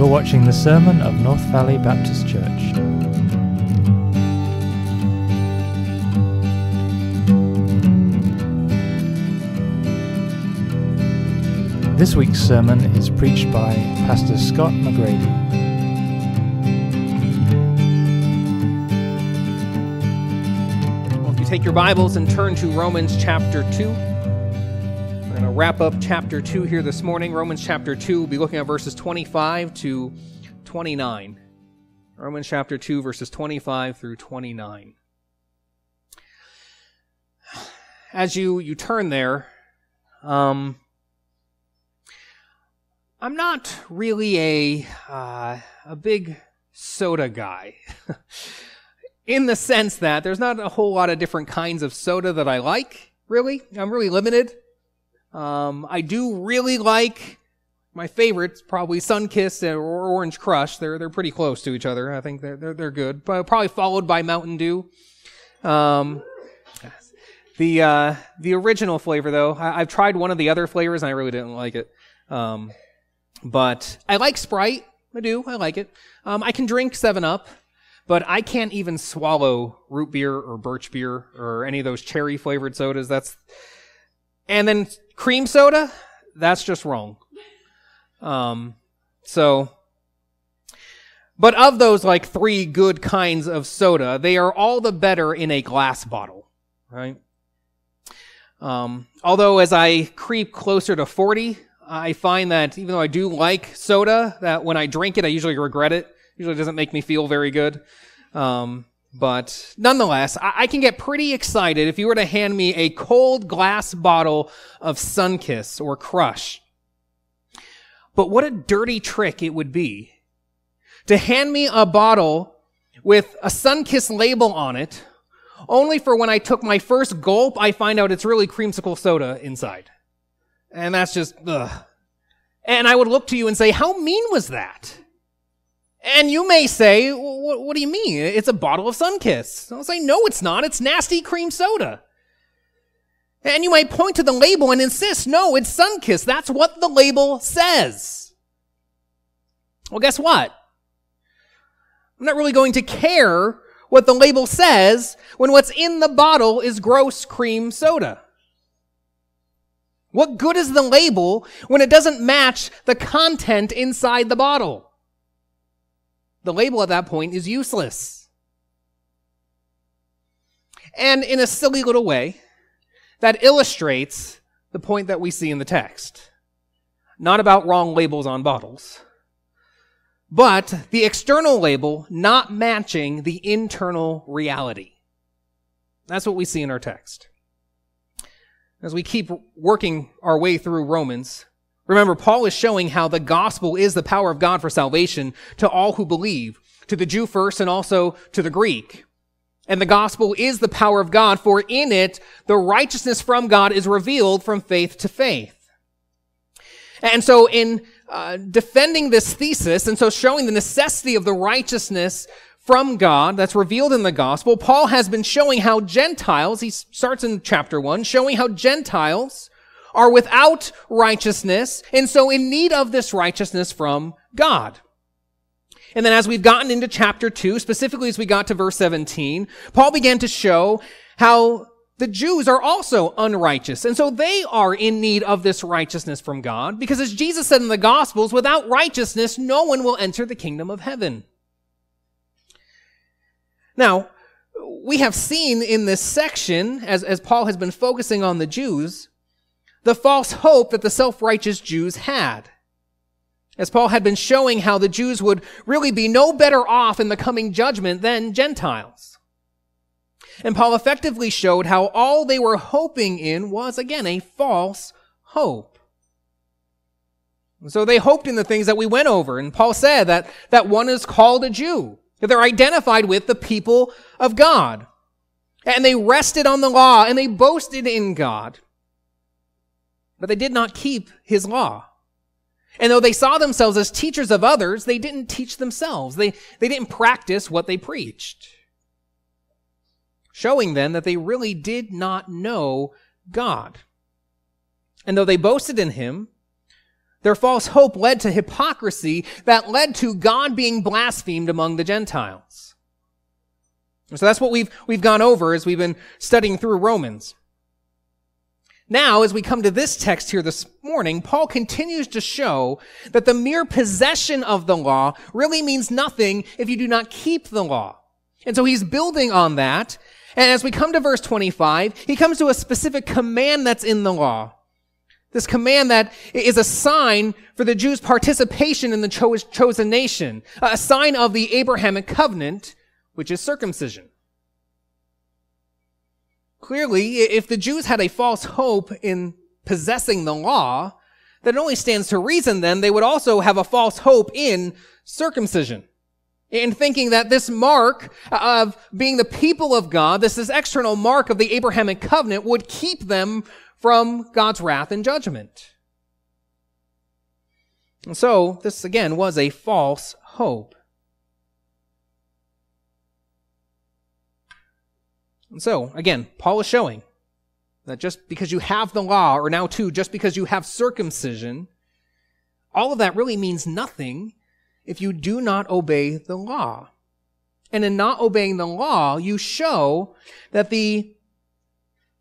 You're watching the sermon of North Valley Baptist Church. This week's sermon is preached by Pastor Scott McGrady. Well, if you take your Bibles and turn to Romans chapter 2, we're going to wrap up chapter 2 here this morning. Romans chapter 2, we'll be looking at verses 25 to 29. Romans chapter 2, verses 25 through 29. As you, you turn there, um, I'm not really a uh, a big soda guy. In the sense that there's not a whole lot of different kinds of soda that I like, really. I'm really limited. Um, I do really like my favorites, probably Sunkist or Orange Crush. They're they're pretty close to each other. I think they're they're, they're good. But probably followed by Mountain Dew. Um, the uh, the original flavor though, I, have tried one of the other flavors and I really didn't like it. Um, but I like Sprite. I do. I like it. Um, I can drink 7 Up, but I can't even swallow root beer or birch beer or any of those cherry flavored sodas. That's. And then cream soda, that's just wrong. Um, so. But of those like three good kinds of soda, they are all the better in a glass bottle, right? Um, although as I creep closer to 40, I find that even though I do like soda, that when I drink it, I usually regret it. Usually doesn't make me feel very good. Um, but nonetheless, I, I, can get pretty excited if you were to hand me a cold glass bottle of Sunkist or Crush. But what a dirty trick it would be to hand me a bottle with a Sunkist label on it, only for when I took my first gulp, I find out it's really creamsicle soda inside. And that's just, ugh. And I would look to you and say, how mean was that? And you may say, what, do you mean? It's a bottle of Sunkist. I'll say, no, it's not. It's nasty cream soda. And you might point to the label and insist, no, it's Sunkist. That's what the label says. Well, guess what? I'm not really going to care what the label says when what's in the bottle is gross cream soda. What good is the label when it doesn't match the content inside the bottle? The label at that point is useless. And in a silly little way, that illustrates the point that we see in the text. Not about wrong labels on bottles, but the external label not matching the internal reality. That's what we see in our text as we keep working our way through Romans, remember, Paul is showing how the gospel is the power of God for salvation to all who believe, to the Jew first and also to the Greek. And the gospel is the power of God, for in it, the righteousness from God is revealed from faith to faith. And so in uh, defending this thesis, and so showing the necessity of the righteousness from God that's revealed in the gospel, Paul has been showing how Gentiles, he starts in chapter 1, showing how Gentiles are without righteousness and so in need of this righteousness from God. And then as we've gotten into chapter 2, specifically as we got to verse 17, Paul began to show how the Jews are also unrighteous. And so they are in need of this righteousness from God because as Jesus said in the Gospels, without righteousness, no one will enter the kingdom of heaven. Now, we have seen in this section, as, as Paul has been focusing on the Jews, the false hope that the self-righteous Jews had. As Paul had been showing how the Jews would really be no better off in the coming judgment than Gentiles. And Paul effectively showed how all they were hoping in was, again, a false hope. So they hoped in the things that we went over. And Paul said that, that one is called a Jew. that They're identified with the people of God. And they rested on the law and they boasted in God. But they did not keep his law. And though they saw themselves as teachers of others, they didn't teach themselves. They, they didn't practice what they preached. Showing then that they really did not know God. And though they boasted in him, Their false hope led to hypocrisy that led to God being blasphemed among the Gentiles. So that's what we've, we've gone over as we've been studying through Romans. Now, as we come to this text here this morning, Paul continues to show that the mere possession of the law really means nothing if you do not keep the law. And so he's building on that. And as we come to verse 25, he comes to a specific command that's in the law. This command that is a sign for the Jews' participation in the cho- chosen nation, a sign of the Abrahamic covenant, which is circumcision. Clearly, if the Jews had a false hope in possessing the law, then it only stands to reason then they would also have a false hope in circumcision. In thinking that this mark uh, of being the people of God, this, this external mark of the Abrahamic covenant would keep them from God's wrath and judgment. And so, this again was a false hope. And so, again, Paul is showing that just because you have the law, or now too, just because you have circumcision, all of that really means nothing if you do not obey the law. And in not obeying the law, you show that the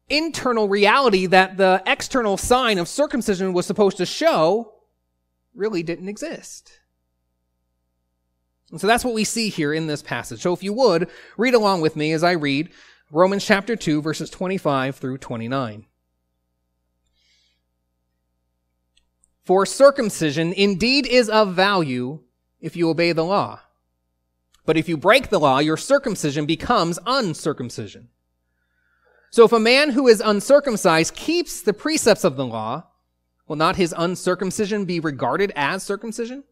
internal reality that the external sign of circumcision was supposed to show really didn't exist. And so that's what we see here in this passage. So if you would, read along with me as I read Romans chapter 2, verses 25 through 29. For circumcision indeed is of value if you obey the law. But if you break the law, your circumcision becomes uncircumcision. So if a man who is uncircumcised keeps the precepts of the law, will not his uncircumcision be regarded as circumcision?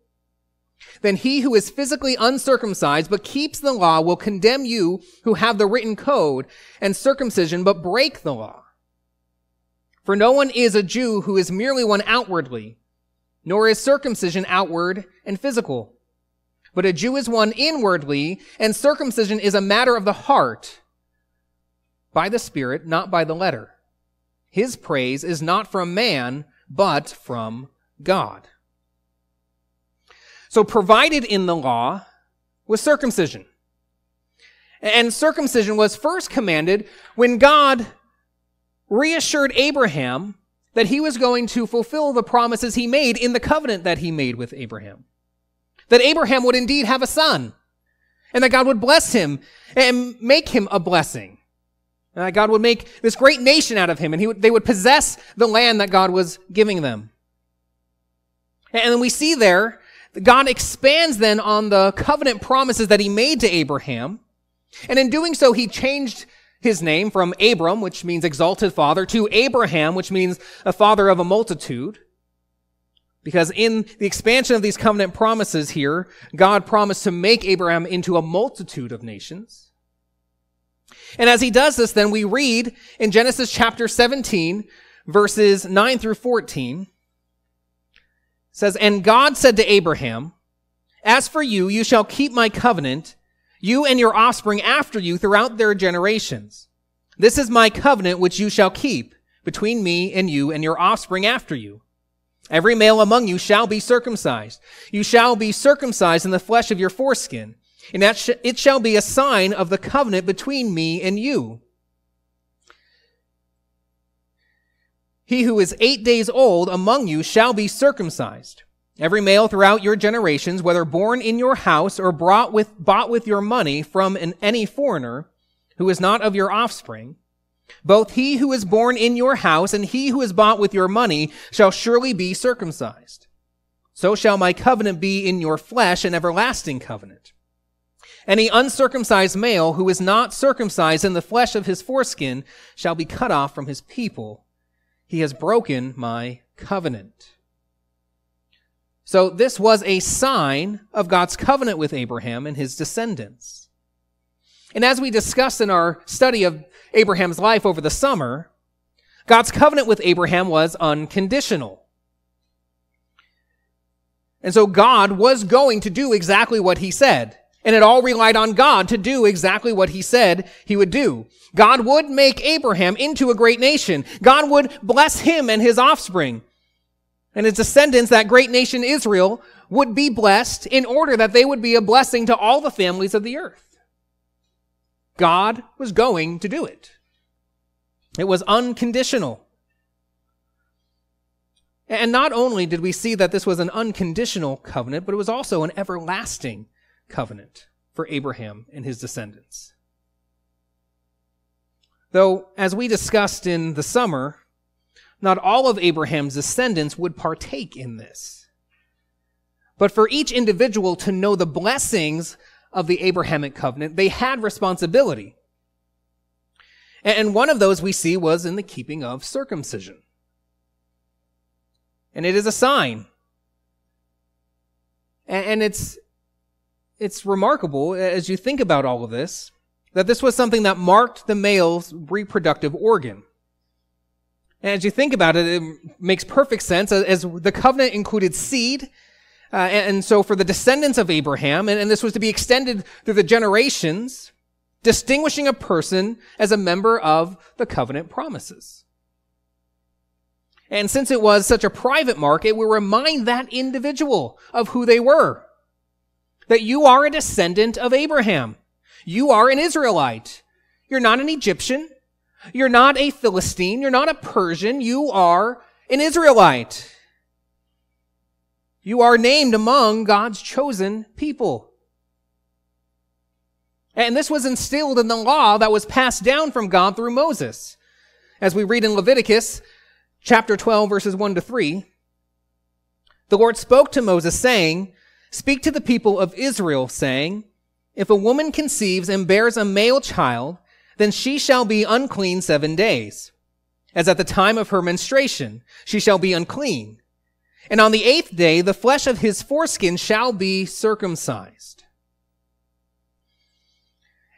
Then he who is physically uncircumcised but keeps the law will condemn you who have the written code and circumcision but break the law. For no one is a Jew who is merely one outwardly, nor is circumcision outward and physical. But a Jew is one inwardly, and circumcision is a matter of the heart, by the Spirit, not by the letter. His praise is not from man, but from God. So provided in the law was circumcision. And circumcision was first commanded when God reassured Abraham that he was going to fulfill the promises he made in the covenant that he made with Abraham. That Abraham would indeed have a son and that God would bless him and make him a blessing. And that God would make this great nation out of him and he would, they would possess the land that God was giving them. And then we see there God expands then on the covenant promises that he made to Abraham. And in doing so, he changed his name from Abram, which means exalted father, to Abraham, which means a father of a multitude. Because in the expansion of these covenant promises here, God promised to make Abraham into a multitude of nations. And as he does this, then we read in Genesis chapter 17, verses 9 through 14, says, And God said to Abraham, As for you, you shall keep my covenant, you and your offspring after you throughout their generations. This is my covenant which you shall keep between me and you and your offspring after you. Every male among you shall be circumcised. You shall be circumcised in the flesh of your foreskin, and that sh- it shall be a sign of the covenant between me and you. He who is eight days old among you shall be circumcised. Every male throughout your generations, whether born in your house or brought with, bought with your money from an, any foreigner who is not of your offspring, both he who is born in your house and he who is bought with your money shall surely be circumcised. So shall my covenant be in your flesh, an everlasting covenant. Any uncircumcised male who is not circumcised in the flesh of his foreskin shall be cut off from his people he has broken my covenant. So this was a sign of God's covenant with Abraham and his descendants. And as we discussed in our study of Abraham's life over the summer, God's covenant with Abraham was unconditional. And so God was going to do exactly what he said. And it all relied on God to do exactly what he said he would do. God would make Abraham into a great nation. God would bless him and his offspring. and his descendants, that great nation Israel, would be blessed in order that they would be a blessing to all the families of the earth. God was going to do it. It was unconditional. And not only did we see that this was an unconditional covenant, but it was also an everlasting covenant for Abraham and his descendants. Though, as we discussed in the summer, not all of Abraham's descendants would partake in this. But for each individual to know the blessings of the Abrahamic covenant, they had responsibility. And one of those we see was in the keeping of circumcision. And it is a sign. And it's, it's remarkable as you think about all of this that this was something that marked the male's reproductive organ. And as you think about it, it makes perfect sense as the covenant included seed. Uh, and, so for the descendants of Abraham, and, and this was to be extended through the generations, distinguishing a person as a member of the covenant promises. And since it was such a private mark, it will remind that individual of who they were. That you are a descendant of Abraham. You are an Israelite. You're not an Egyptian. You're not a Philistine. You're not a Persian. You are an Israelite. You are named among God's chosen people. And this was instilled in the law that was passed down from God through Moses. As we read in Leviticus chapter 12 verses 1 to 3, the Lord spoke to Moses saying, Speak to the people of Israel saying, If a woman conceives and bears a male child, then she shall be unclean seven days. As at the time of her menstruation, she shall be unclean. And on the eighth day, the flesh of his foreskin shall be circumcised.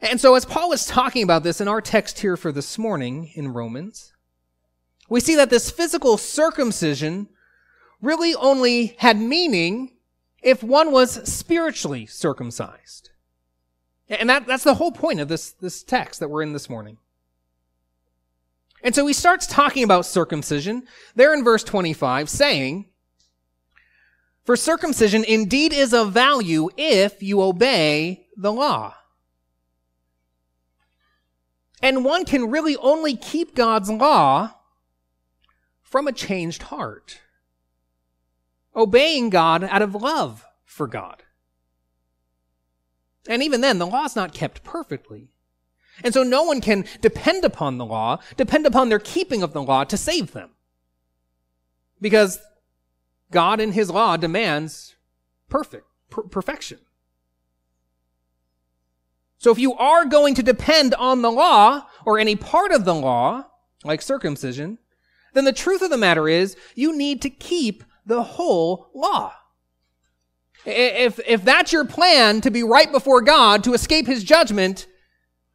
And so as Paul is talking about this in our text here for this morning in Romans, we see that this physical circumcision really only had meaning if one was spiritually circumcised. And that, that's the whole point of this, this text that we're in this morning. And so he starts talking about circumcision there in verse 25 saying, For circumcision indeed is of value if you obey the law. And one can really only keep God's law from a changed heart. Obeying God out of love for God. And even then, the law is not kept perfectly. And so no one can depend upon the law, depend upon their keeping of the law to save them. Because God in his law demands perfect, per- perfection. So if you are going to depend on the law or any part of the law, like circumcision, then the truth of the matter is you need to keep the whole law. If, if that's your plan to be right before God, to escape his judgment,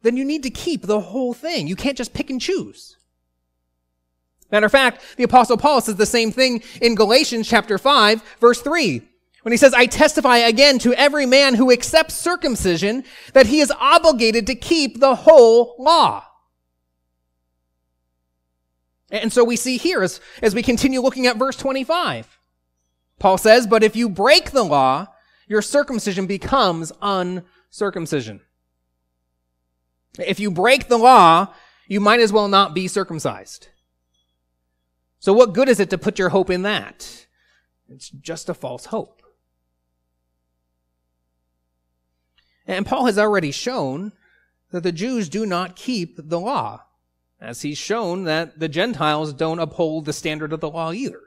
then you need to keep the whole thing. You can't just pick and choose. Matter of fact, the apostle Paul says the same thing in Galatians chapter 5, verse 3. When he says, I testify again to every man who accepts circumcision that he is obligated to keep the whole law. And so we see here as, as we continue looking at verse 25. Paul says, but if you break the law, your circumcision becomes uncircumcision. If you break the law, you might as well not be circumcised. So what good is it to put your hope in that? It's just a false hope. And Paul has already shown that the Jews do not keep the law, as he's shown that the Gentiles don't uphold the standard of the law either.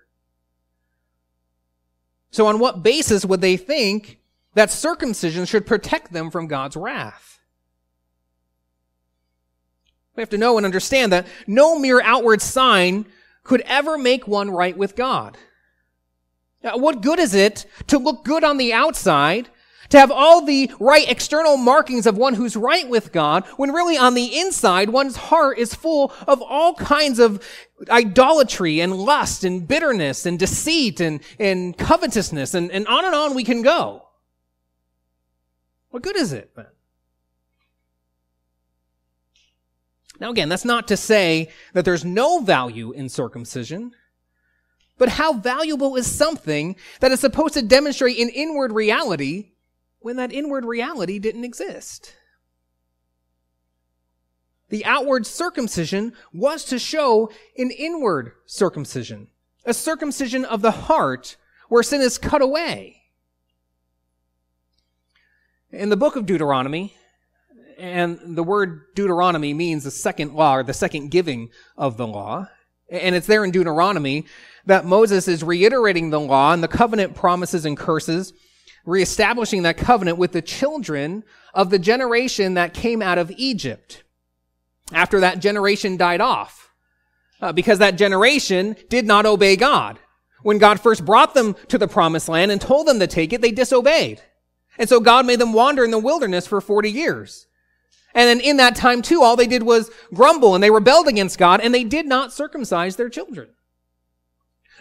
So on what basis would they think that circumcision should protect them from God's wrath? We have to know and understand that no mere outward sign could ever make one right with God. Now, what good is it to look good on the outside to have all the right external markings of one who's right with God, when really on the inside, one's heart is full of all kinds of idolatry and lust and bitterness and deceit and, and covetousness and, and on and on we can go. What good is it then? Now again, that's not to say that there's no value in circumcision. But how valuable is something that is supposed to demonstrate an inward reality when that inward reality didn't exist? The outward circumcision was to show an inward circumcision, a circumcision of the heart where sin is cut away. In the book of Deuteronomy, and the word Deuteronomy means the second law or the second giving of the law. And it's there in Deuteronomy that Moses is reiterating the law and the covenant promises and curses, reestablishing that covenant with the children of the generation that came out of Egypt after that generation died off. Uh, because that generation did not obey God. When God first brought them to the promised land and told them to take it, they disobeyed. And so God made them wander in the wilderness for 40 years. And then in that time too, all they did was grumble and they rebelled against God and they did not circumcise their children.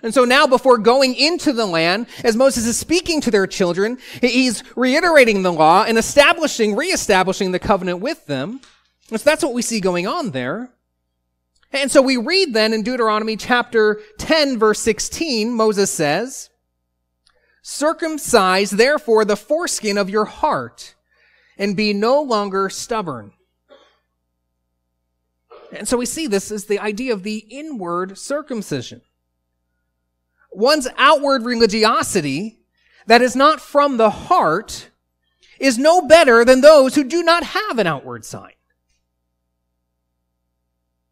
And so now before going into the land, as Moses is speaking to their children, he's reiterating the law and establishing, reestablishing the covenant with them. And so that's what we see going on there. And so we read then in Deuteronomy chapter 10 verse 16, Moses says, Circumcise therefore the foreskin of your heart and be no longer stubborn. And so we see this as the idea of the inward circumcision. One's outward religiosity that is not from the heart is no better than those who do not have an outward sign.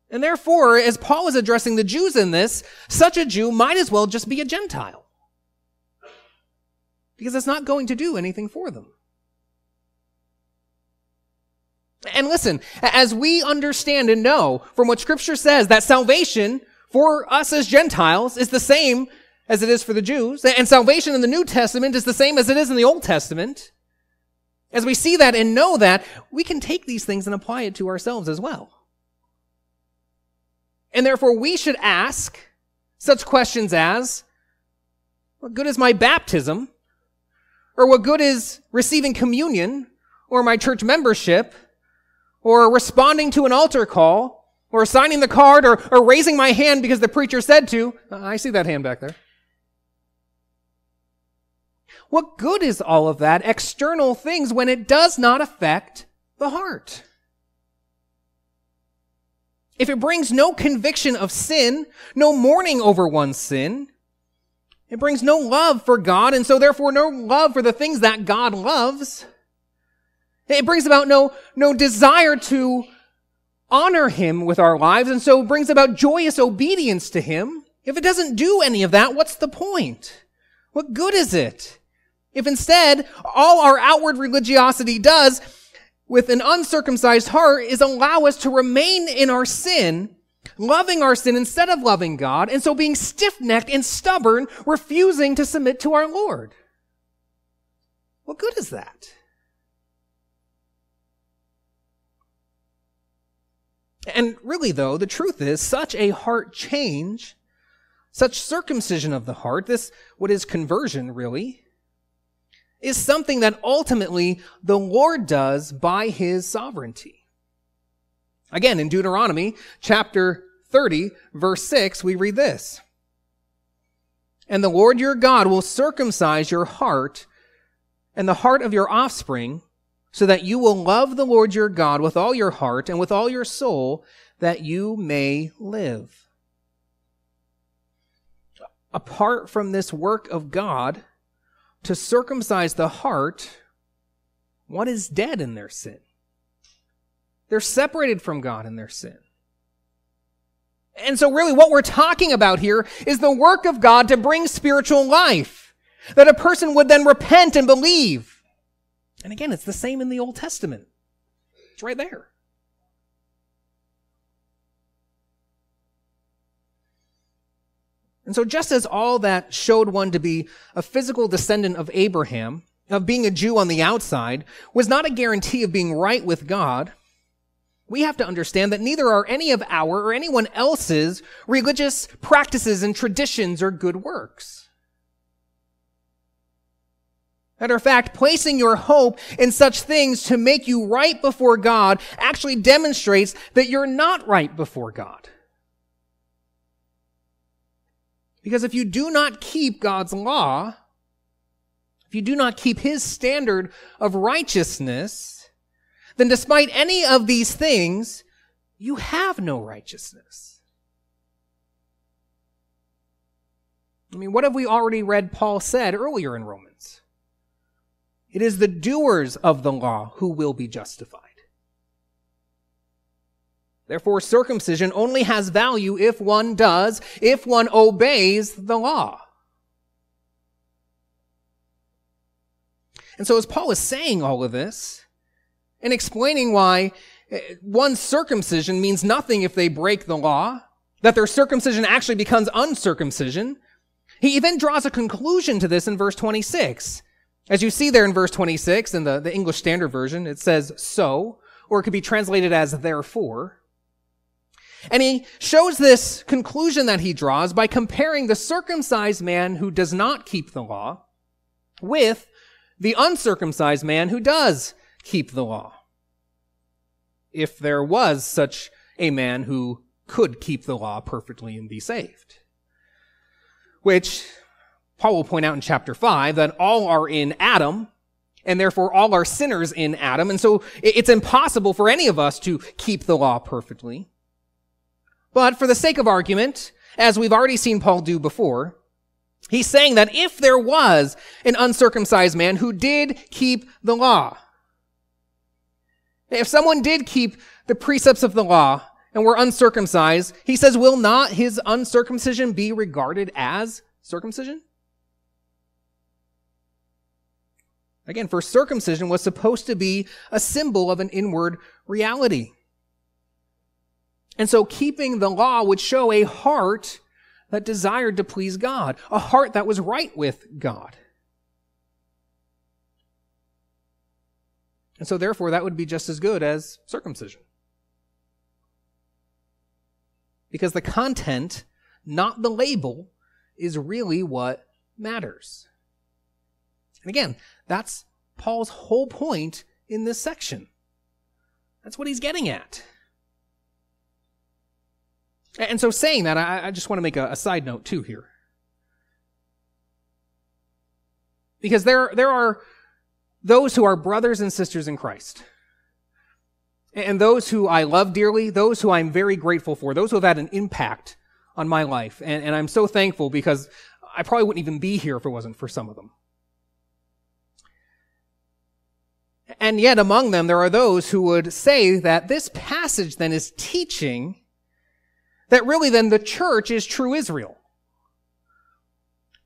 And therefore, as Paul is addressing the Jews in this, such a Jew might as well just be a Gentile. Because it's not going to do anything for them. And listen, as we understand and know from what scripture says that salvation for us as Gentiles is the same as it is for the Jews, and salvation in the New Testament is the same as it is in the Old Testament, as we see that and know that, we can take these things and apply it to ourselves as well. And therefore we should ask such questions as, what good is my baptism? Or what good is receiving communion? Or my church membership? or responding to an altar call, or signing the card, or, or raising my hand because the preacher said to. I see that hand back there. What good is all of that external things when it does not affect the heart? If it brings no conviction of sin, no mourning over one's sin, it brings no love for God, and so therefore no love for the things that God loves, it brings about no, no desire to honor him with our lives, and so brings about joyous obedience to him. If it doesn't do any of that, what's the point? What good is it? If instead all our outward religiosity does with an uncircumcised heart is allow us to remain in our sin, loving our sin instead of loving God, and so being stiff-necked and stubborn, refusing to submit to our Lord. What good is that? And really, though, the truth is, such a heart change, such circumcision of the heart, this, what is conversion really, is something that ultimately the Lord does by his sovereignty. Again, in Deuteronomy chapter 30, verse 6, we read this. And the Lord your God will circumcise your heart and the heart of your offspring so that you will love the Lord your God with all your heart and with all your soul, that you may live. Apart from this work of God to circumcise the heart, what is dead in their sin. They're separated from God in their sin. And so really what we're talking about here is the work of God to bring spiritual life. That a person would then repent and believe and again, it's the same in the Old Testament. It's right there. And so, just as all that showed one to be a physical descendant of Abraham, of being a Jew on the outside, was not a guarantee of being right with God, we have to understand that neither are any of our or anyone else's religious practices and traditions or good works. Matter of fact, placing your hope in such things to make you right before God actually demonstrates that you're not right before God. Because if you do not keep God's law, if you do not keep his standard of righteousness, then despite any of these things, you have no righteousness. I mean, what have we already read Paul said earlier in Romans? It is the doers of the law who will be justified. Therefore, circumcision only has value if one does, if one obeys the law. And so as Paul is saying all of this and explaining why eh, one circumcision means nothing if they break the law, that their circumcision actually becomes uncircumcision, he then draws a conclusion to this in verse 26. As you see there in verse 26 in the, the English Standard Version, it says so, or it could be translated as therefore. And he shows this conclusion that he draws by comparing the circumcised man who does not keep the law with the uncircumcised man who does keep the law. If there was such a man who could keep the law perfectly and be saved. Which Paul will point out in chapter 5 that all are in Adam, and therefore all are sinners in Adam, and so it's impossible for any of us to keep the law perfectly. But for the sake of argument, as we've already seen Paul do before, he's saying that if there was an uncircumcised man who did keep the law, if someone did keep the precepts of the law and were uncircumcised, he says, will not his uncircumcision be regarded as circumcision? Again, for circumcision was supposed to be a symbol of an inward reality. And so keeping the law would show a heart that desired to please God, a heart that was right with God. And so therefore that would be just as good as circumcision. Because the content, not the label, is really what matters. And again, that's Paul's whole point in this section. That's what he's getting at. And so, saying that, I, I just want to make a, a side note too here. Because there, there are those who are brothers and sisters in Christ. And those who I love dearly, those who I'm very grateful for, those who have had an impact on my life. And, and I'm so thankful because I probably wouldn't even be here if it wasn't for some of them. And yet among them, there are those who would say that this passage then is teaching that really then the church is true Israel.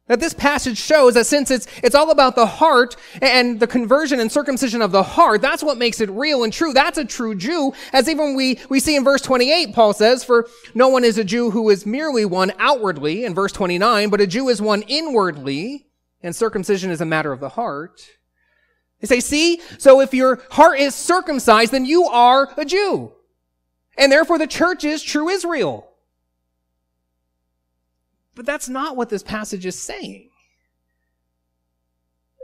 That this passage shows that since it's, it's all about the heart and the conversion and circumcision of the heart, that's what makes it real and true. That's a true Jew. As even we, we see in verse 28, Paul says, for no one is a Jew who is merely one outwardly, in verse 29, but a Jew is one inwardly, and circumcision is a matter of the heart. They say, see, so if your heart is circumcised, then you are a Jew. And therefore the church is true Israel. But that's not what this passage is saying.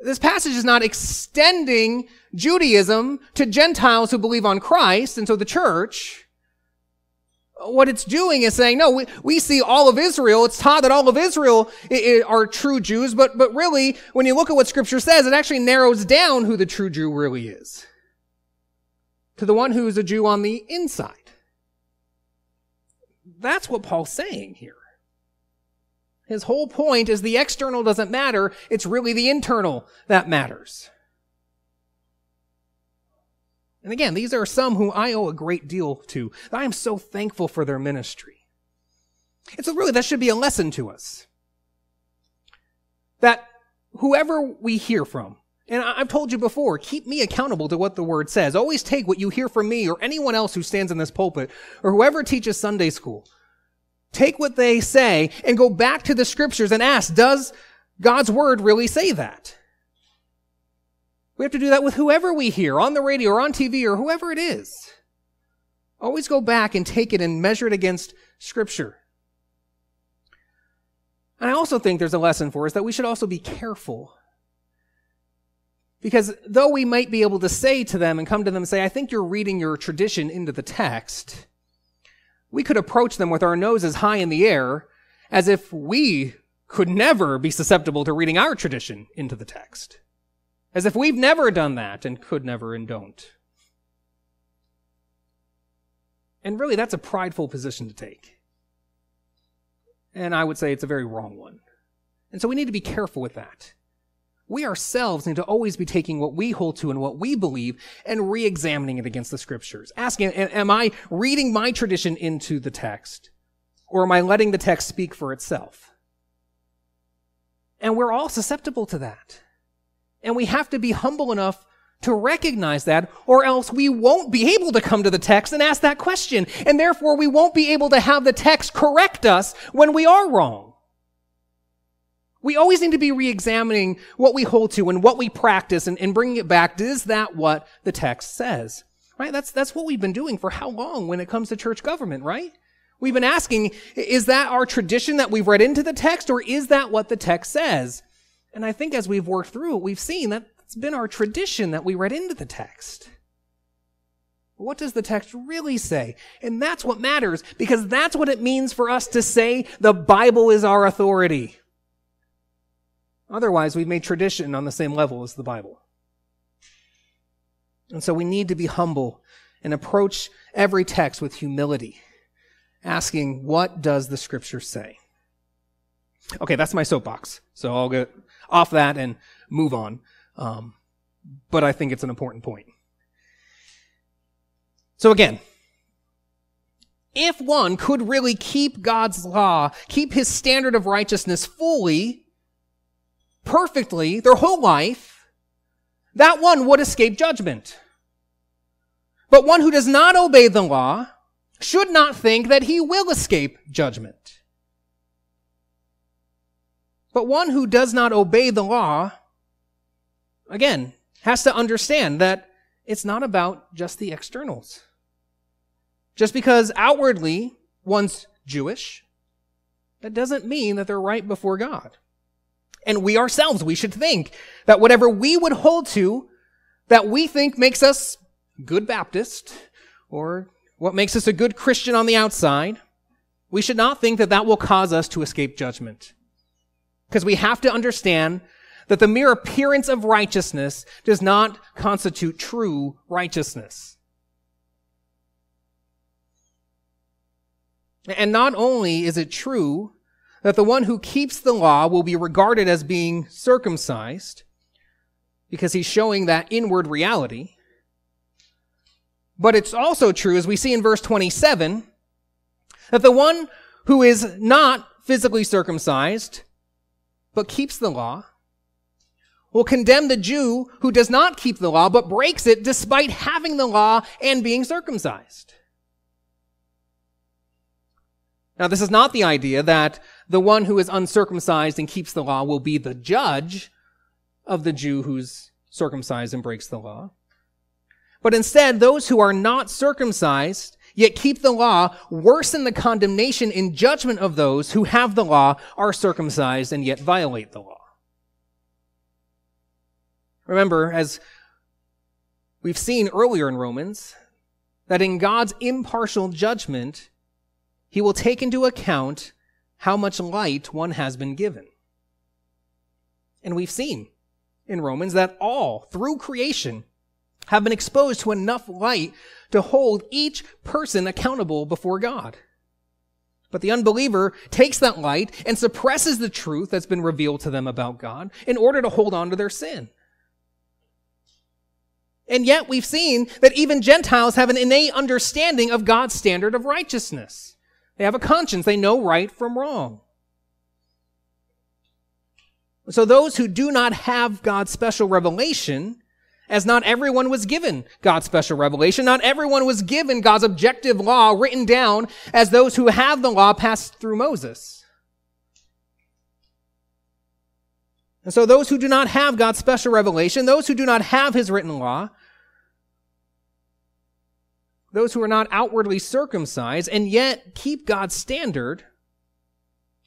This passage is not extending Judaism to Gentiles who believe on Christ and so the church. What it's doing is saying, no, we, we see all of Israel. It's taught that all of Israel are true Jews, but, but really, when you look at what scripture says, it actually narrows down who the true Jew really is. To the one who is a Jew on the inside. That's what Paul's saying here. His whole point is the external doesn't matter. It's really the internal that matters. And again, these are some who I owe a great deal to. I am so thankful for their ministry. And so really that should be a lesson to us. That whoever we hear from, and I've told you before, keep me accountable to what the word says. Always take what you hear from me or anyone else who stands in this pulpit or whoever teaches Sunday school take what they say and go back to the scriptures and ask, does God's word really say that? We have to do that with whoever we hear on the radio or on TV or whoever it is. Always go back and take it and measure it against scripture. And I also think there's a lesson for us that we should also be careful. Because though we might be able to say to them and come to them and say, I think you're reading your tradition into the text, we could approach them with our noses high in the air as if we could never be susceptible to reading our tradition into the text. As if we've never done that and could never and don't. And really, that's a prideful position to take. And I would say it's a very wrong one. And so we need to be careful with that. We ourselves need to always be taking what we hold to and what we believe and re-examining it against the scriptures. Asking, am I reading my tradition into the text? Or am I letting the text speak for itself? And we're all susceptible to that. And we have to be humble enough to recognize that, or else we won't be able to come to the text and ask that question. And therefore, we won't be able to have the text correct us when we are wrong. We always need to be re-examining what we hold to and what we practice and, and bringing it back. Is that what the text says? Right? That's, that's what we've been doing for how long when it comes to church government, right? We've been asking, is that our tradition that we've read into the text or is that what the text says? And I think as we've worked through it, we've seen that it's been our tradition that we read into the text. What does the text really say? And that's what matters because that's what it means for us to say the Bible is our authority. Otherwise, we've made tradition on the same level as the Bible. And so we need to be humble and approach every text with humility, asking, what does the scripture say? Okay, that's my soapbox. So I'll get off that and move on. Um, but I think it's an important point. So again, if one could really keep God's law, keep his standard of righteousness fully, perfectly their whole life, that one would escape judgment. But one who does not obey the law should not think that he will escape judgment. But one who does not obey the law, again, has to understand that it's not about just the externals. Just because outwardly one's Jewish, that doesn't mean that they're right before God. And we ourselves, we should think that whatever we would hold to that we think makes us good Baptist or what makes us a good Christian on the outside, we should not think that that will cause us to escape judgment. Because we have to understand that the mere appearance of righteousness does not constitute true righteousness. And not only is it true that the one who keeps the law will be regarded as being circumcised because he's showing that inward reality. But it's also true, as we see in verse 27, that the one who is not physically circumcised, but keeps the law, will condemn the Jew who does not keep the law, but breaks it despite having the law and being circumcised. Now, this is not the idea that the one who is uncircumcised and keeps the law will be the judge of the Jew who's circumcised and breaks the law. But instead, those who are not circumcised yet keep the law worsen the condemnation in judgment of those who have the law, are circumcised, and yet violate the law. Remember, as we've seen earlier in Romans, that in God's impartial judgment, he will take into account how much light one has been given. And we've seen in Romans that all, through creation, have been exposed to enough light to hold each person accountable before God. But the unbeliever takes that light and suppresses the truth that's been revealed to them about God in order to hold on to their sin. And yet we've seen that even Gentiles have an innate understanding of God's standard of righteousness. They have a conscience. They know right from wrong. So those who do not have God's special revelation, as not everyone was given God's special revelation, not everyone was given God's objective law written down as those who have the law passed through Moses. And so those who do not have God's special revelation, those who do not have his written law, those who are not outwardly circumcised and yet keep God's standard,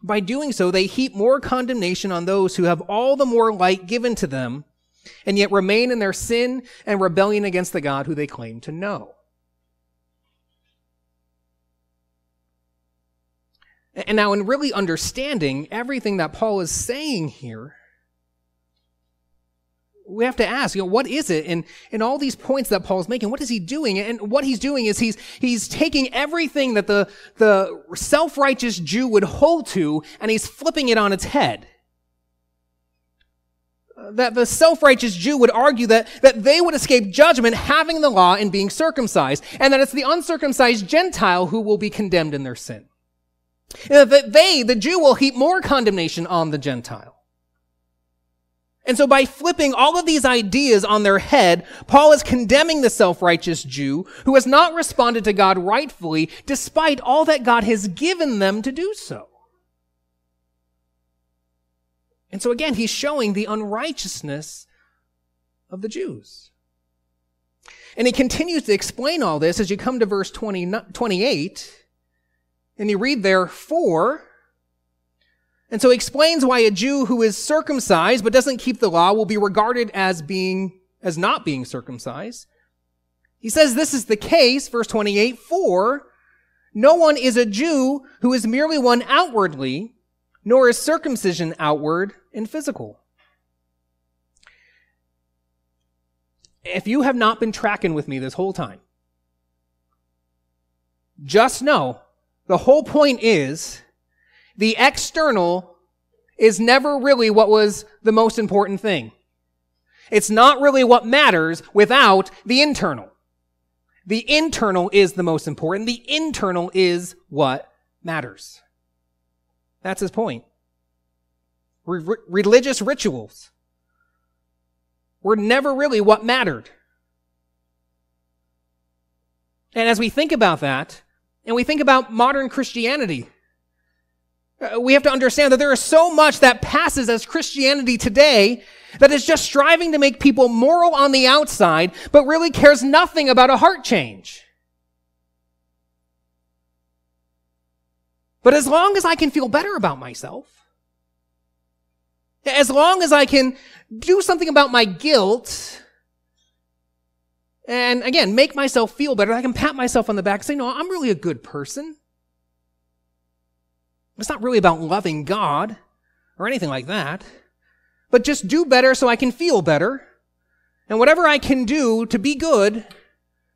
by doing so, they heap more condemnation on those who have all the more light given to them and yet remain in their sin and rebellion against the God who they claim to know. And now, in really understanding everything that Paul is saying here, we have to ask, you know, what is it? And in all these points that Paul's making, what is he doing? And what he's doing is he's he's taking everything that the the self-righteous Jew would hold to, and he's flipping it on its head. That the self-righteous Jew would argue that, that they would escape judgment having the law and being circumcised, and that it's the uncircumcised Gentile who will be condemned in their sin. That they, the Jew, will heap more condemnation on the Gentile. And so by flipping all of these ideas on their head, Paul is condemning the self-righteous Jew who has not responded to God rightfully despite all that God has given them to do so. And so again, he's showing the unrighteousness of the Jews. And he continues to explain all this as you come to verse 20, 28, and you read there, for and so he explains why a Jew who is circumcised but doesn't keep the law will be regarded as being, as not being circumcised. He says this is the case, verse 28, for no one is a Jew who is merely one outwardly, nor is circumcision outward and physical. If you have not been tracking with me this whole time, just know the whole point is the external is never really what was the most important thing. It's not really what matters without the internal. The internal is the most important. The internal is what matters. That's his point. Re- religious rituals were never really what mattered. And as we think about that, and we think about modern Christianity, Uh, we have to understand that there is so much that passes as Christianity today that is just striving to make people moral on the outside, but really cares nothing about a heart change. But as long as I can feel better about myself, as long as I can do something about my guilt, and again, make myself feel better, I can pat myself on the back and say, no, I'm really a good person. It's not really about loving God or anything like that, but just do better so I can feel better. And whatever I can do to be good,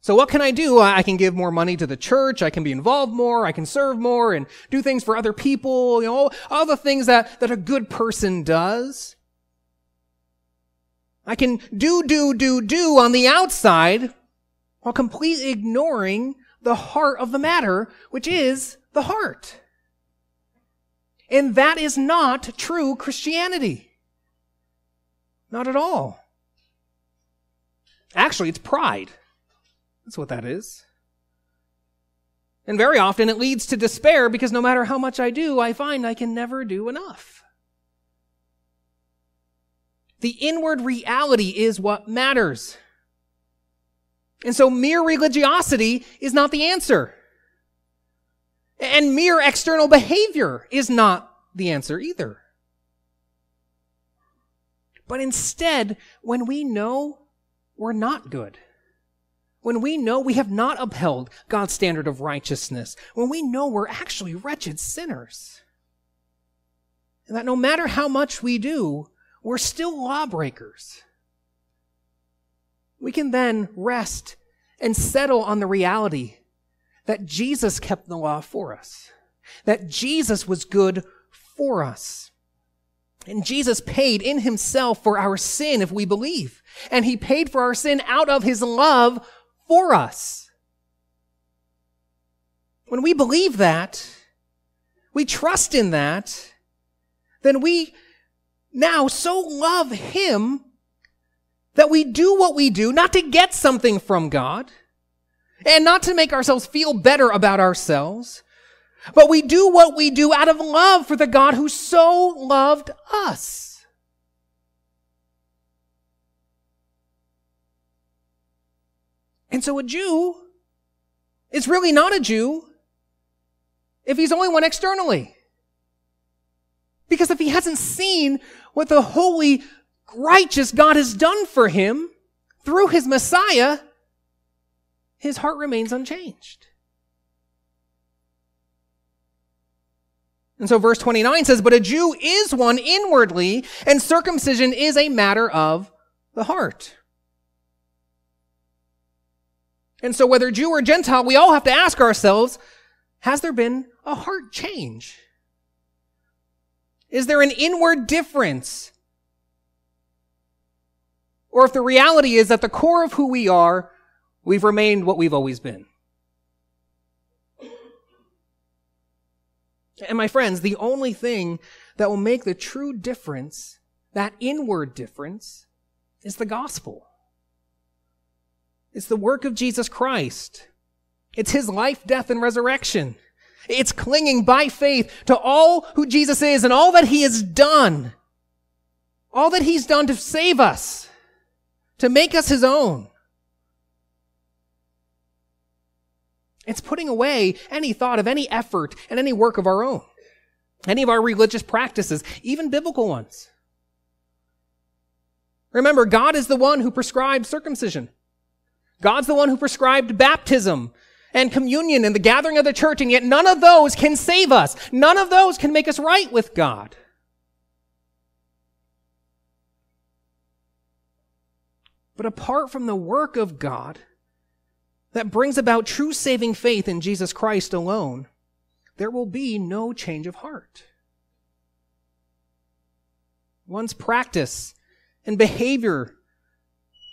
so what can I do? I can give more money to the church. I can be involved more. I can serve more and do things for other people. You know, all the things that, that a good person does. I can do, do, do, do on the outside while completely ignoring the heart of the matter, which is the heart. And that is not true Christianity. Not at all. Actually, it's pride. That's what that is. And very often it leads to despair because no matter how much I do, I find I can never do enough. The inward reality is what matters. And so mere religiosity is not the answer. And mere external behavior is not the answer either. But instead, when we know we're not good, when we know we have not upheld God's standard of righteousness, when we know we're actually wretched sinners, and that no matter how much we do, we're still lawbreakers, we can then rest and settle on the reality that Jesus kept the law for us, that Jesus was good for us. And Jesus paid in himself for our sin if we believe. And he paid for our sin out of his love for us. When we believe that, we trust in that, then we now so love him that we do what we do, not to get something from God, and not to make ourselves feel better about ourselves, but we do what we do out of love for the God who so loved us. And so a Jew is really not a Jew if he's only one externally. Because if he hasn't seen what the holy, righteous God has done for him through his Messiah, his heart remains unchanged. And so verse 29 says, But a Jew is one inwardly, and circumcision is a matter of the heart. And so whether Jew or Gentile, we all have to ask ourselves, has there been a heart change? Is there an inward difference? Or if the reality is at the core of who we are, we've remained what we've always been. And my friends, the only thing that will make the true difference, that inward difference, is the gospel. It's the work of Jesus Christ. It's his life, death, and resurrection. It's clinging by faith to all who Jesus is and all that he has done. All that he's done to save us, to make us his own. It's putting away any thought of any effort and any work of our own, any of our religious practices, even biblical ones. Remember, God is the one who prescribed circumcision. God's the one who prescribed baptism and communion and the gathering of the church, and yet none of those can save us. None of those can make us right with God. But apart from the work of God, that brings about true saving faith in Jesus Christ alone, there will be no change of heart. One's practice and behavior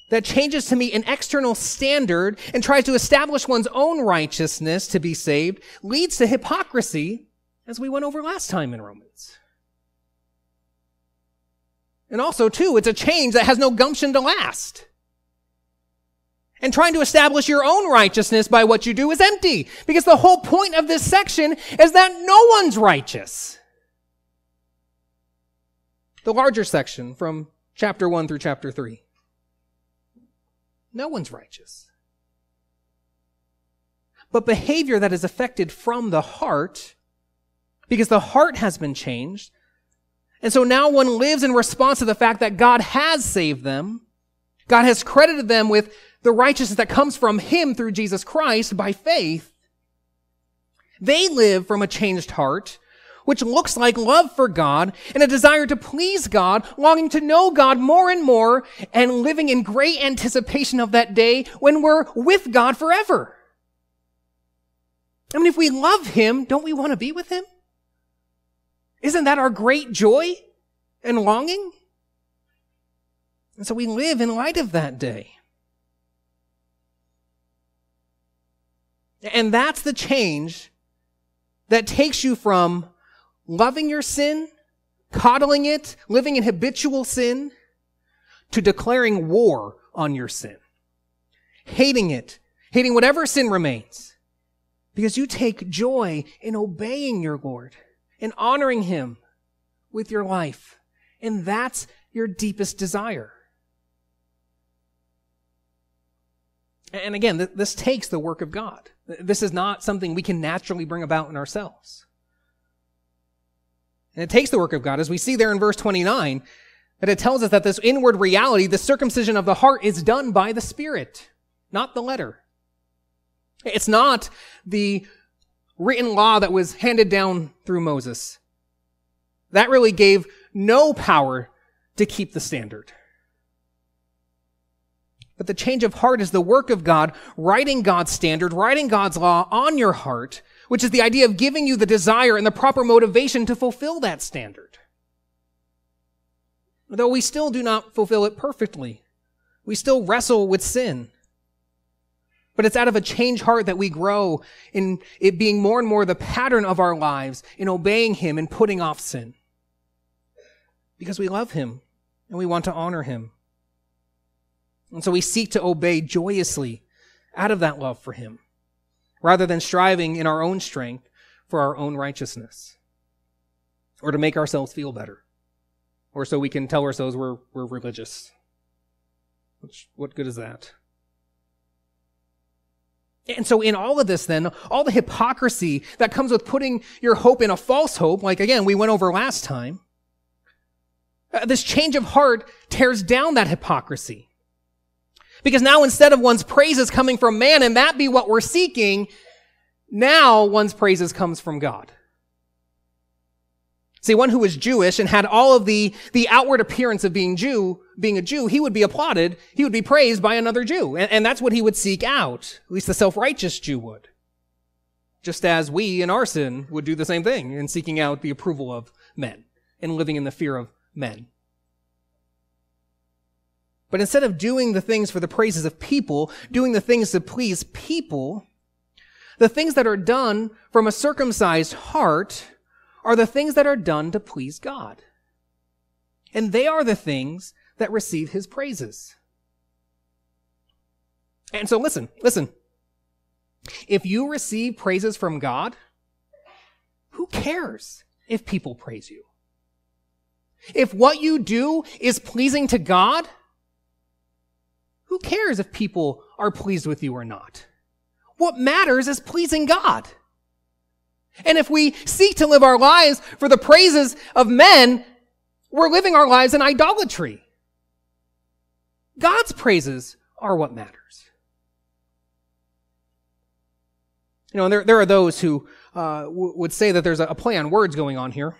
that changes to meet an external standard and tries to establish one's own righteousness to be saved leads to hypocrisy, as we went over last time in Romans. And also, too, it's a change that has no gumption to last. And trying to establish your own righteousness by what you do is empty. Because the whole point of this section is that no one's righteous. The larger section from chapter 1 through chapter 3. No one's righteous. But behavior that is affected from the heart, because the heart has been changed, and so now one lives in response to the fact that God has saved them. God has credited them with the righteousness that comes from Him through Jesus Christ by faith, they live from a changed heart, which looks like love for God and a desire to please God, longing to know God more and more, and living in great anticipation of that day when we're with God forever. I mean, if we love Him, don't we want to be with Him? Isn't that our great joy and longing? And so we live in light of that day. And that's the change that takes you from loving your sin, coddling it, living in habitual sin, to declaring war on your sin. Hating it, hating whatever sin remains. Because you take joy in obeying your Lord and honoring Him with your life. And that's your deepest desire. And again, this takes the work of God. This is not something we can naturally bring about in ourselves. And it takes the work of God, as we see there in verse 29, that it tells us that this inward reality, the circumcision of the heart, is done by the Spirit, not the letter. It's not the written law that was handed down through Moses. That really gave no power to keep the standard. But the change of heart is the work of God, writing God's standard, writing God's law on your heart, which is the idea of giving you the desire and the proper motivation to fulfill that standard. Though we still do not fulfill it perfectly, we still wrestle with sin. But it's out of a changed heart that we grow in it being more and more the pattern of our lives in obeying Him and putting off sin. Because we love Him and we want to honor Him. And so we seek to obey joyously out of that love for Him, rather than striving in our own strength for our own righteousness or to make ourselves feel better or so we can tell ourselves we're, we're religious. Which, what good is that? And so, in all of this, then, all the hypocrisy that comes with putting your hope in a false hope, like again, we went over last time, uh, this change of heart tears down that hypocrisy. Because now instead of one's praises coming from man and that be what we're seeking, now one's praises comes from God. See, one who was Jewish and had all of the, the outward appearance of being Jew, being a Jew, he would be applauded, he would be praised by another Jew. And, and that's what he would seek out. At least the self-righteous Jew would. Just as we in our sin would do the same thing in seeking out the approval of men and living in the fear of men. But instead of doing the things for the praises of people, doing the things to please people, the things that are done from a circumcised heart are the things that are done to please God. And they are the things that receive his praises. And so listen, listen. If you receive praises from God, who cares if people praise you? If what you do is pleasing to God, who cares if people are pleased with you or not? What matters is pleasing God. And if we seek to live our lives for the praises of men, we're living our lives in idolatry. God's praises are what matters. You know, there, there are those who uh, w- would say that there's a, a play on words going on here.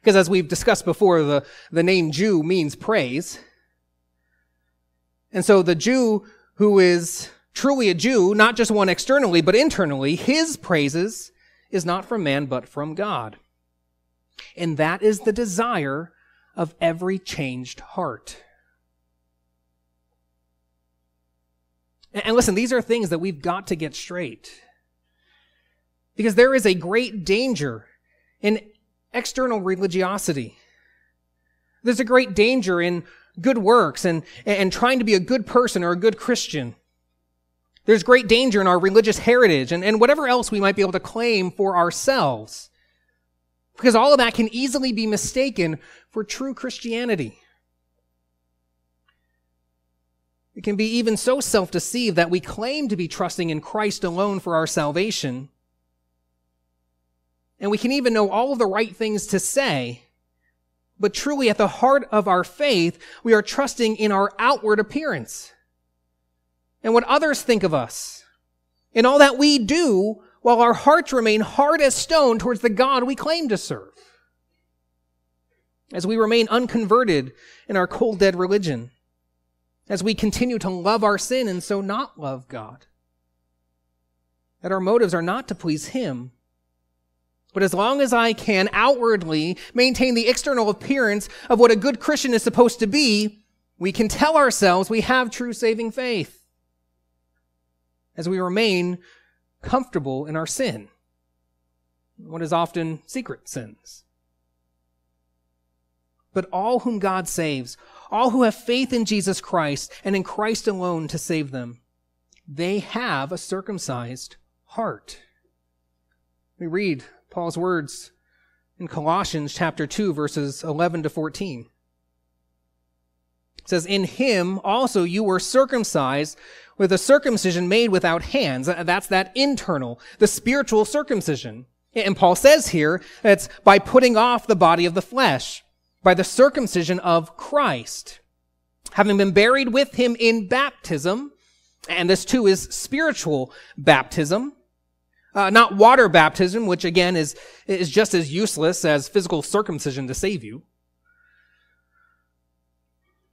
Because as we've discussed before, the, the name Jew means praise. And so the Jew who is truly a Jew, not just one externally, but internally, his praises is not from man, but from God. And that is the desire of every changed heart. And listen, these are things that we've got to get straight. Because there is a great danger in external religiosity. There's a great danger in good works and, and trying to be a good person or a good Christian. There's great danger in our religious heritage and, and whatever else we might be able to claim for ourselves. Because all of that can easily be mistaken for true Christianity. It can be even so self deceived that we claim to be trusting in Christ alone for our salvation. And we can even know all of the right things to say. But truly, at the heart of our faith, we are trusting in our outward appearance. And what others think of us, in all that we do while our hearts remain hard as stone towards the God we claim to serve. As we remain unconverted in our cold dead religion, as we continue to love our sin and so not love God, that our motives are not to please Him, but as long as I can outwardly maintain the external appearance of what a good Christian is supposed to be, we can tell ourselves we have true saving faith as we remain comfortable in our sin, what is often secret sins. But all whom God saves, all who have faith in Jesus Christ and in Christ alone to save them, they have a circumcised heart. We read Paul's words in Colossians chapter 2 verses 11 to 14. It says, In him also you were circumcised with a circumcision made without hands. That's that internal, the spiritual circumcision. And Paul says here, it's by putting off the body of the flesh, by the circumcision of Christ. Having been buried with him in baptism, and this too is spiritual baptism, uh, not water baptism, which again is, is just as useless as physical circumcision to save you.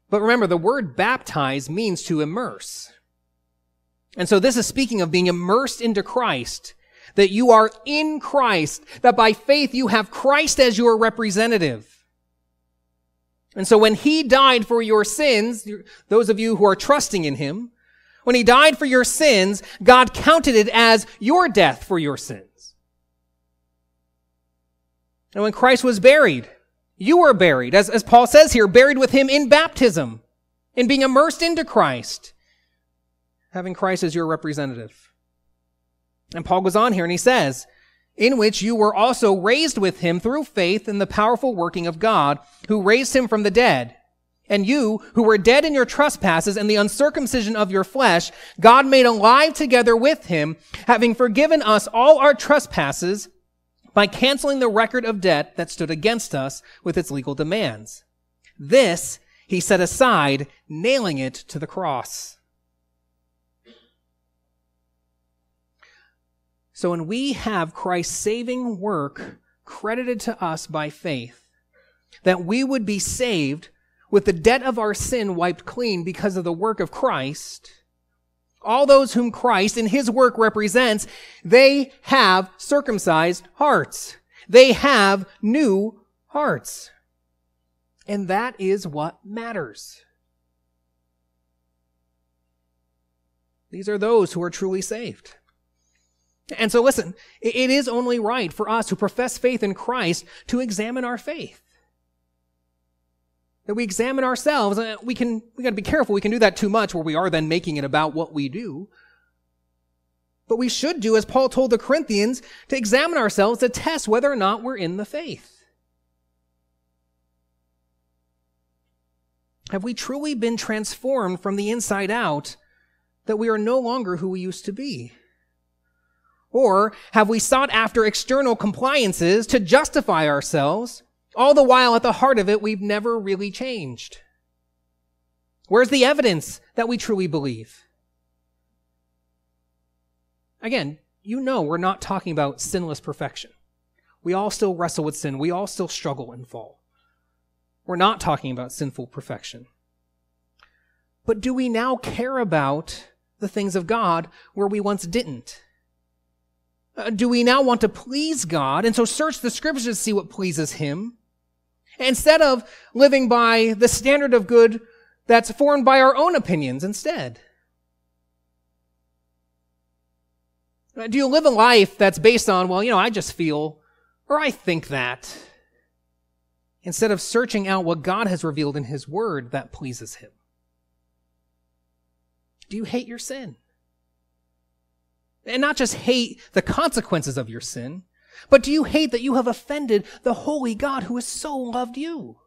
But remember, the word baptize means to immerse. And so this is speaking of being immersed into Christ, that you are in Christ, that by faith you have Christ as your representative. And so when he died for your sins, those of you who are trusting in him, when he died for your sins, God counted it as your death for your sins. And when Christ was buried, you were buried, as, as Paul says here, buried with him in baptism, in being immersed into Christ having Christ as your representative. And Paul goes on here and he says, in which you were also raised with him through faith in the powerful working of God, who raised him from the dead. And you, who were dead in your trespasses and the uncircumcision of your flesh, God made alive together with him, having forgiven us all our trespasses by canceling the record of debt that stood against us with its legal demands. This he set aside, nailing it to the cross. So when we have Christ's saving work credited to us by faith, that we would be saved with the debt of our sin wiped clean because of the work of Christ, all those whom Christ in his work represents, they have circumcised hearts. They have new hearts. And that is what matters. These are those who are truly saved. And so listen, it is only right for us who profess faith in Christ to examine our faith. That we examine ourselves. Uh, we can, we gotta be careful. We can do that too much where we are then making it about what we do. But we should do, as Paul told the Corinthians, to examine ourselves to test whether or not we're in the faith. Have we truly been transformed from the inside out that we are no longer who we used to be? Or have we sought after external compliances to justify ourselves, all the while at the heart of it, we've never really changed? Where's the evidence that we truly believe? Again, you know we're not talking about sinless perfection. We all still wrestle with sin. We all still struggle and fall. We're not talking about sinful perfection. But do we now care about the things of God where we once didn't? Uh, do we now want to please God and so search the scriptures to see what pleases Him? Instead of living by the standard of good that's formed by our own opinions instead? Do you live a life that's based on, well, you know, I just feel, or I think that, instead of searching out what God has revealed in His Word that pleases Him? Do you hate your sin? And not just hate the consequences of your sin, but do you hate that you have offended the holy God who has so loved you?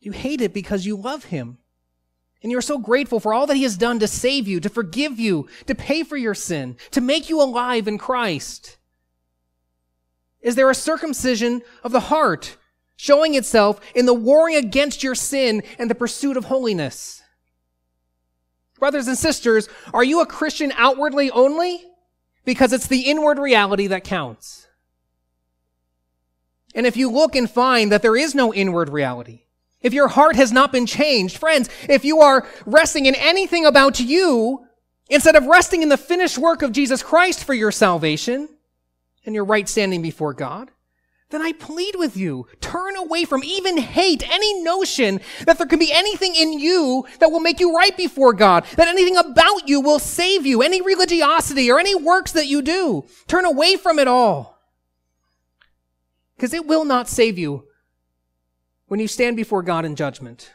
You hate it because you love him. And you're so grateful for all that he has done to save you, to forgive you, to pay for your sin, to make you alive in Christ. Is there a circumcision of the heart showing itself in the warring against your sin and the pursuit of holiness? Brothers and sisters, are you a Christian outwardly only? Because it's the inward reality that counts. And if you look and find that there is no inward reality, if your heart has not been changed, friends, if you are resting in anything about you, instead of resting in the finished work of Jesus Christ for your salvation and your right standing before God, then I plead with you, turn away from, even hate any notion that there can be anything in you that will make you right before God, that anything about you will save you, any religiosity or any works that you do. Turn away from it all. Because it will not save you when you stand before God in judgment.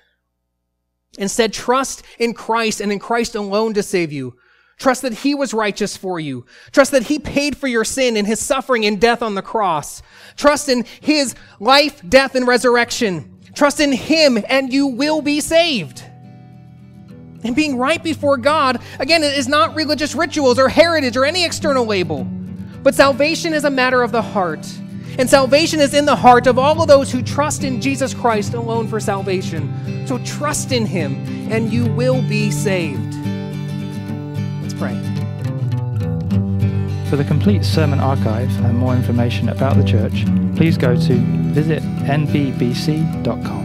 Instead, trust in Christ and in Christ alone to save you. Trust that He was righteous for you. Trust that He paid for your sin in His suffering and death on the cross. Trust in His life, death, and resurrection. Trust in Him and you will be saved. And being right before God, again, it is not religious rituals or heritage or any external label. But salvation is a matter of the heart. And salvation is in the heart of all of those who trust in Jesus Christ alone for salvation. So trust in Him and you will be saved pray. For the complete sermon archive and more information about the church, please go to visit visitnvbc.com.